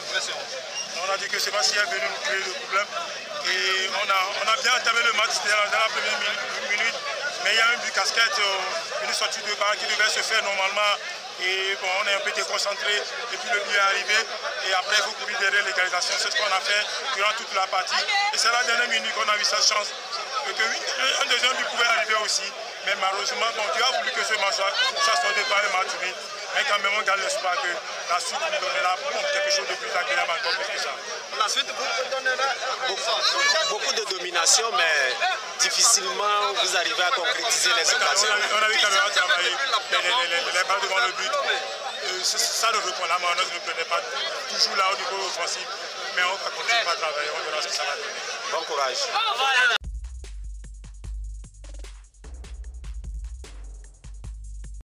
On a dit que Sébastien est venu nous créer le problème. Et on a, on a bien entamé le match dans la première minute. Mais il y a un but casquette, euh, une sortie de balle qui devait se faire normalement. Et bon, on est un peu déconcentré. Et puis le but est arrivé. Et après, il faut courir derrière l'égalisation. C'est ce qu'on a fait durant toute la partie. Et c'est la dernière minute qu'on a eu cette chance. Que, un deuxième but pouvait arriver aussi. Mais malheureusement, bon, tu as voulu que ce match soit sorti par un match. Mais quand même, on garde l'espoir que la suite nous donnera quelque chose de plus agréable encore plus que ça. La suite vous donnera beaucoup, de domination, mais difficilement vous arrivez à concrétiser les occasions. On a vu quand même travailler les, les, balles devant le but. Euh, ça ne reprend la main, ne prenait pas toujours là au niveau offensif, mais on va continuer à travailler, on verra ce que ça va donner. Bon courage.